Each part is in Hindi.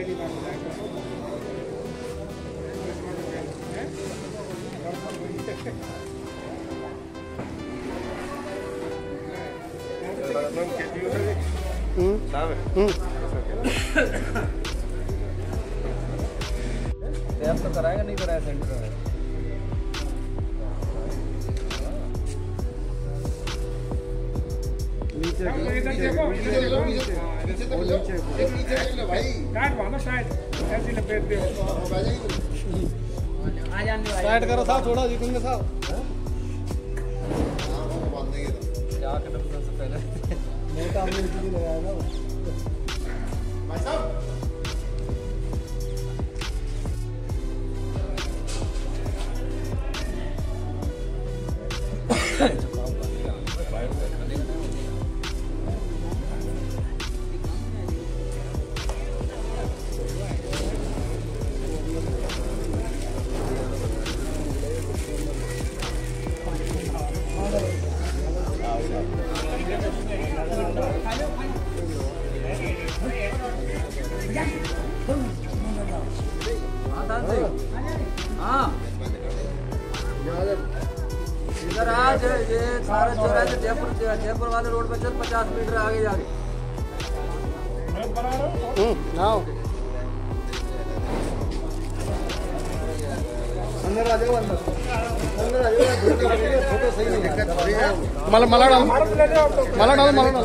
पहली बार तो कराएगा नहीं कराया सेंटर में साइड करो साहब थोड़ा जितेंगे साहब पहले मोटा हमने इसलिए लगाया ना वो। हाँ सारा चौराहे से जयपुर जयपुर वाले रोड पे चल पचास मीटर आगे जाके है है। मला मला डाल। मला डाल मला डाल।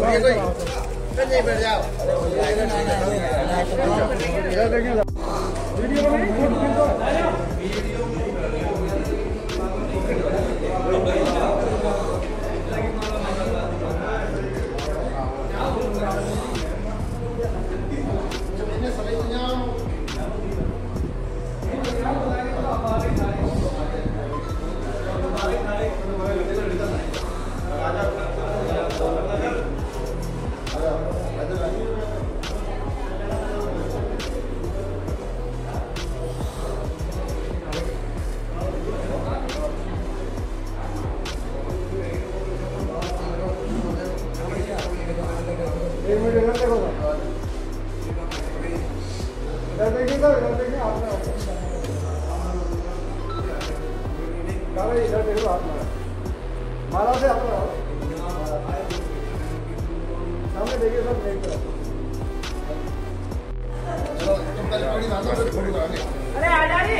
इधर से सर इधर देखिए इधर देखो हाथ में माला से हाथ में सामने देखिए सर देख तरफ़ अरे आ जा रे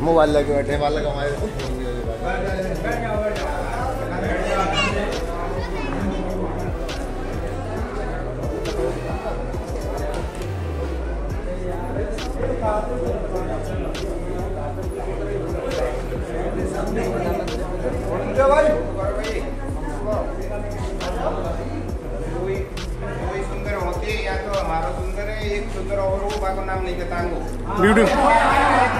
मोबाइल लेके बैठे। हैं। सुंदर होते या तो हमारा सुंदर है। एक सुंदर और वो बाको नाम नहीं बताऊँगा ब्यूटीफुल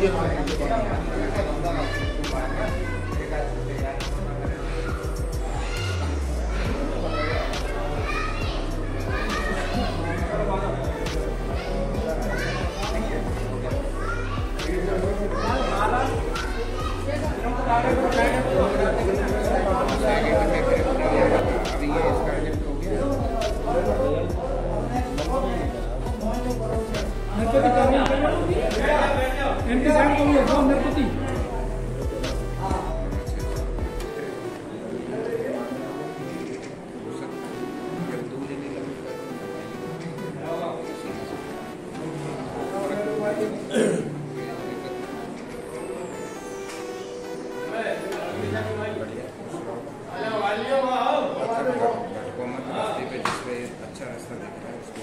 Cái. अच्छा रास्ता दिख रहा है। उसको